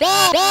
Bam!